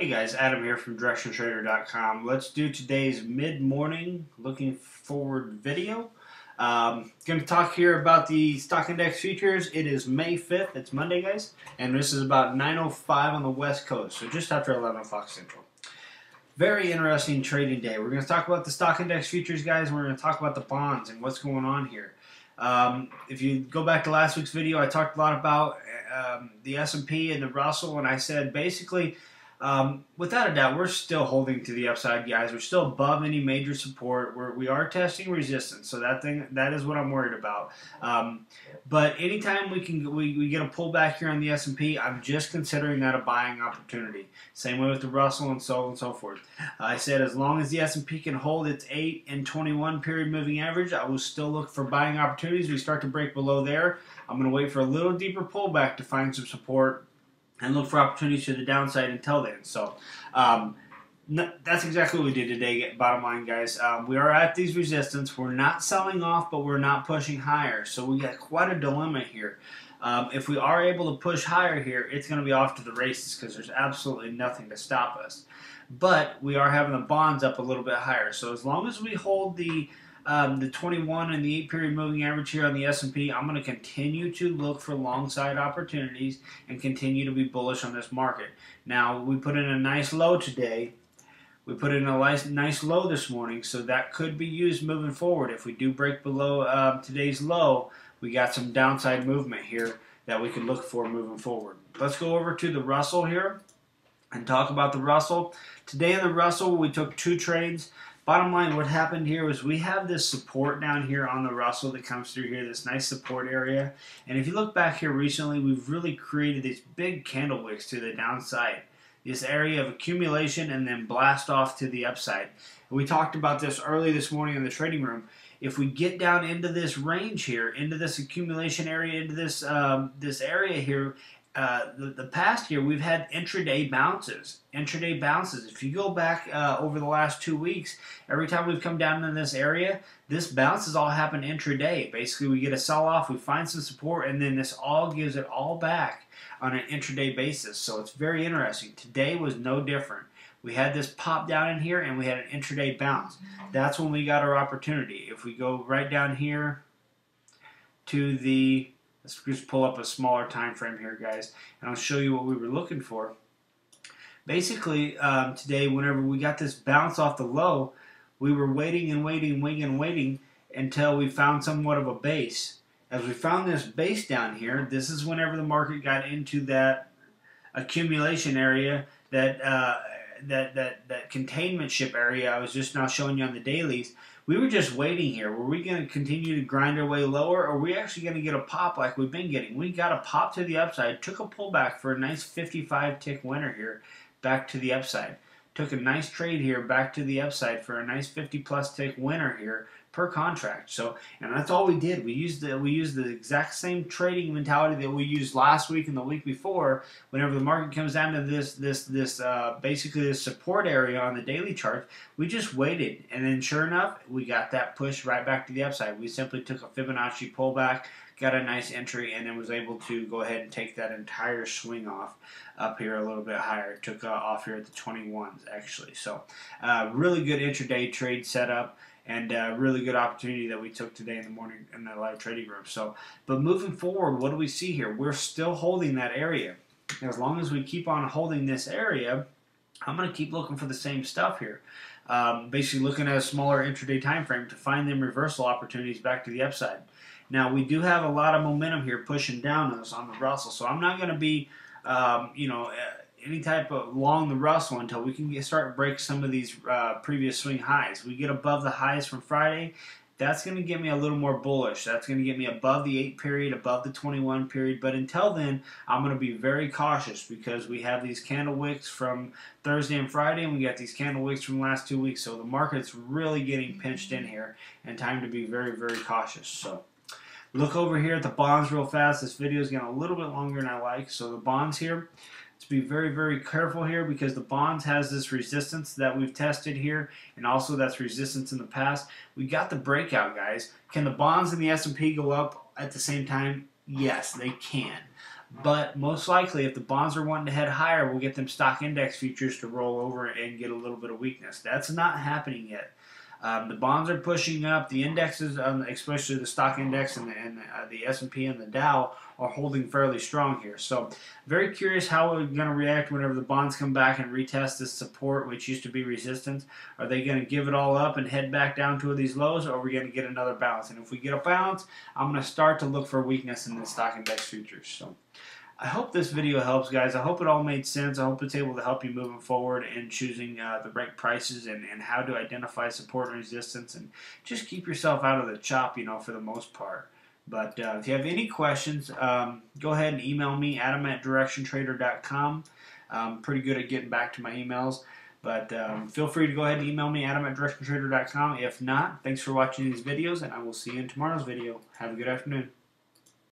Hey guys, Adam here from DirectionTrader.com. Let's do today's mid-morning looking forward video. Um, going to talk here about the stock index futures. It is May 5th. It's Monday, guys, and this is about 9:05 on the West Coast, so just after 11 o'clock Central. Very interesting trading day. We're going to talk about the stock index futures, guys. And we're going to talk about the bonds and what's going on here. Um, if you go back to last week's video, I talked a lot about um, the S&P and the Russell, and I said basically um, without a doubt, we're still holding to the upside, guys. We're still above any major support. We're, we are testing resistance, so that thing that is what I'm worried about. Um, but anytime we can we, we get a pullback here on the S&P, I'm just considering that a buying opportunity. Same way with the Russell and so on and so forth. I said as long as the S&P can hold its 8 and 21 period moving average, I will still look for buying opportunities. We start to break below there. I'm going to wait for a little deeper pullback to find some support and look for opportunities to the downside until then. So um, that's exactly what we did today. Bottom line, guys, um, we are at these resistance. We're not selling off, but we're not pushing higher. So we got quite a dilemma here. Um, if we are able to push higher here, it's going to be off to the races because there's absolutely nothing to stop us. But we are having the bonds up a little bit higher. So as long as we hold the um, the 21 and the 8 period moving average here on the S&P, I'm going to continue to look for long side opportunities and continue to be bullish on this market. Now, we put in a nice low today. We put in a nice, low this morning, so that could be used moving forward. If we do break below uh, today's low, we got some downside movement here that we can look for moving forward. Let's go over to the Russell here and talk about the Russell. Today in the Russell, we took two trades. Bottom line, what happened here was we have this support down here on the Russell that comes through here, this nice support area. And if you look back here recently, we've really created these big candle wicks to the downside. This area of accumulation and then blast off to the upside. And we talked about this early this morning in the trading room. If we get down into this range here, into this accumulation area, into this um, this area here, uh, the, the past year, we've had intraday bounces. Intraday bounces. If you go back uh, over the last two weeks, every time we've come down in this area, this bounce has all happened intraday. Basically, we get a sell off, we find some support, and then this all gives it all back on an intraday basis. So it's very interesting. Today was no different. We had this pop down in here, and we had an intraday bounce. That's when we got our opportunity. If we go right down here to the Let's just pull up a smaller time frame here, guys, and I'll show you what we were looking for. Basically, um, today, whenever we got this bounce off the low, we were waiting and waiting and waiting and waiting until we found somewhat of a base. As we found this base down here, this is whenever the market got into that accumulation area, that uh, that that that containment ship area I was just now showing you on the dailies we were just waiting here. Were we going to continue to grind our way lower, or are we actually going to get a pop like we've been getting? We got a pop to the upside, took a pullback for a nice 55 tick winner here, back to the upside. Took a nice trade here back to the upside for a nice 50 plus tick winner here per contract. So, and that's all we did. We used the we used the exact same trading mentality that we used last week and the week before. Whenever the market comes down to this this this uh, basically this support area on the daily chart, we just waited, and then sure enough, we got that push right back to the upside. We simply took a Fibonacci pullback. Got a nice entry and then was able to go ahead and take that entire swing off up here a little bit higher. Took uh, off here at the 21s actually. So, uh, really good intraday trade setup and a really good opportunity that we took today in the morning in the live trading room. So, but moving forward, what do we see here? We're still holding that area. As long as we keep on holding this area, I'm going to keep looking for the same stuff here. Um, basically, looking at a smaller intraday time frame to find them reversal opportunities back to the upside. Now, we do have a lot of momentum here pushing down us on the Russell, so I'm not going to be, um, you know, any type of along the Russell until we can get, start break some of these uh, previous swing highs. We get above the highs from Friday. That's going to get me a little more bullish. That's going to get me above the 8 period, above the 21 period. But until then, I'm going to be very cautious because we have these candle wicks from Thursday and Friday, and we got these candle wicks from last two weeks. So the market's really getting pinched in here, and time to be very, very cautious. So look over here at the bonds real fast. This video is getting a little bit longer than I like. So the bonds here to be very, very careful here because the bonds has this resistance that we've tested here and also that's resistance in the past. We got the breakout, guys. Can the bonds and the S&P go up at the same time? Yes, they can. But most likely, if the bonds are wanting to head higher, we'll get them stock index futures to roll over and get a little bit of weakness. That's not happening yet. Um, the bonds are pushing up. The indexes, um, especially the stock index and the, and uh, the S&P and the Dow, are holding fairly strong here. So, very curious how we're going to react whenever the bonds come back and retest this support, which used to be resistance. Are they going to give it all up and head back down to these lows, or are we going to get another bounce? And if we get a bounce, I'm going to start to look for weakness in the stock index futures. So. I hope this video helps, guys. I hope it all made sense. I hope it's able to help you moving forward and choosing uh, the right prices and, and how to identify support and resistance and just keep yourself out of the chop, you know, for the most part. But uh, if you have any questions, um, go ahead and email me, adam at directiontrader.com. I'm pretty good at getting back to my emails. But um, feel free to go ahead and email me, adam at directiontrader.com. If not, thanks for watching these videos, and I will see you in tomorrow's video. Have a good afternoon.